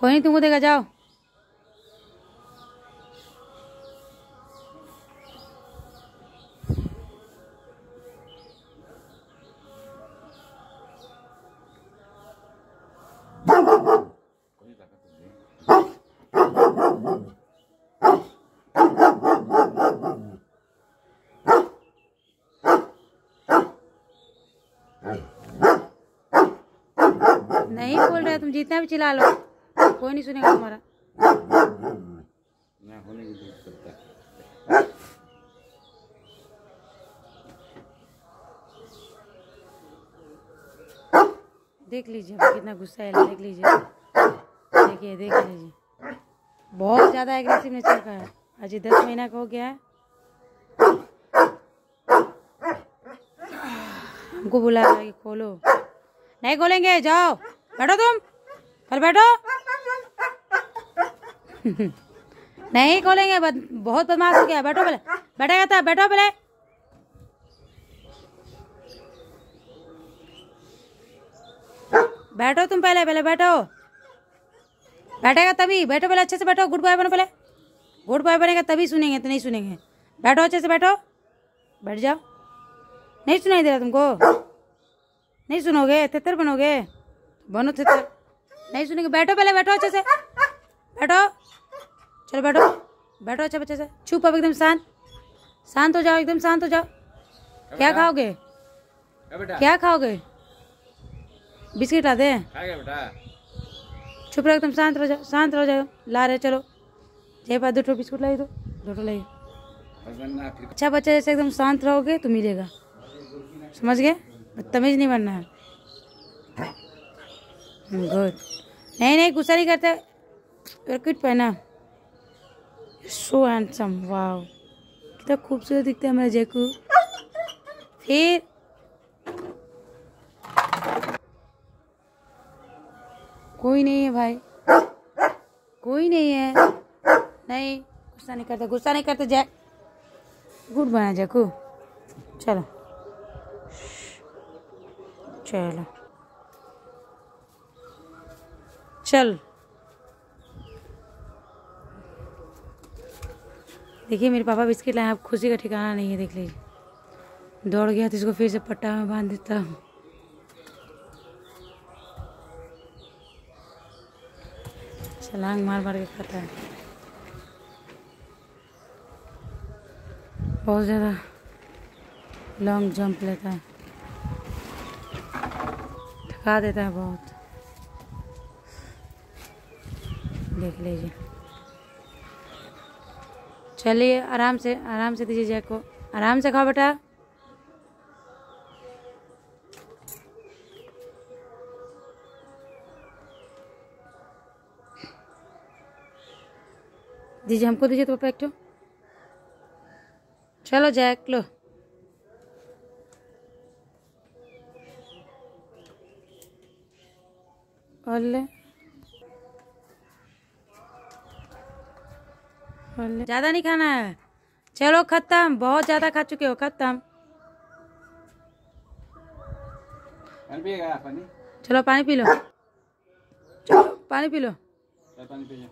कोई नहीं तुमको देगा जाओ। नहीं बोल रहे तुम जितना भी चिल्ला लो। कोई नहीं सुनेगा तुम्हारा। ना होने की करता देख लीजिए कितना गुस्सा है देख लीजिए। देखिए देख लीजिए। बहुत ज़्यादा एग्रेसिव नेचर का है। आज ये दस महीना का हो गया है। हमको बुला रहा है कि खोलो। नहीं खोलेंगे जाओ। बैठो तुम। कल बैठो। नहीं खोलेंगे बद, बहुत बदमाश हो गया बैठो पहले। बैठेगा था बैठो पहले। बैठो तुम पहले पहले बैठो। बैठेगा तभी बैठो पहले अच्छे से बैठो गुड बॉय बनो पहले। गुड बॉय बनेगा तभी सुनेंगे तो नहीं सुनेंगे। बैठो अच्छे से बैठो। बैठ जाओ। नहीं सुनाई दे रहा तुमको। नहीं सुनोगे तितर बनोगे। बनो तितर। नहीं सुनेंगे बैठो पहले बैठो अच्छे से। बैठो। चलो बैठो। बैठो अच्छा बच्चे से। छुप अब एकदम शांत। शांत हो जाओ एकदम शांत हो जाओ। क्या खाओगे? क्या खाओगे? बिस्किट ला दे। छुप गया बेटा। चुप रहो एकदम शांत रह जाओ। शांत रह जाओ। ला रहे चलो। जय पास दो बिस्कुट लाई दो। दो फिर अच्छा बच्चा जैसे एकदम शांत रहोगे तो मिलेगा। समझ गए? बदतमीज नहीं बनना है। गुड। नहीं नहीं गुस्सा नहीं करते। पैकेट पहना। सो हैंडसम वाओ कितना खूबसूरत दिखता है मेरा जैकू। फिर कोई नहीं है भाई। कोई नहीं है। नहीं, गुस्सा नहीं करते, गुस्सा नहीं करते जय गुड बना जैकू। चलो। चलो। चल। देखिए, मेरे पापा बिस्किट लाए, आप खुशी का ठिकाना नहीं है, देख लीजिए। दौड़ गया तो इसको फिर से पट्टा में बाँध देता हूँ। छलांग मार मार के खाता है। बहुत ज़्यादा लॉन्ग जंप लेता है। थका देता है बहुत। देख लीजिए। चलिए, आराम से आराम से दीजिए जैक को। आराम से खाओ बेटा। दीजिए, हमको दीजिए तो पापा एक चलो जैक, लो। और ले और ले ज़्यादा नहीं खाना है। चलो खत्म। बहुत ज़्यादा खा चुके हो खत्म। पानी चलो पानी पी लो। चलो पानी पी लो। पानी पी पिए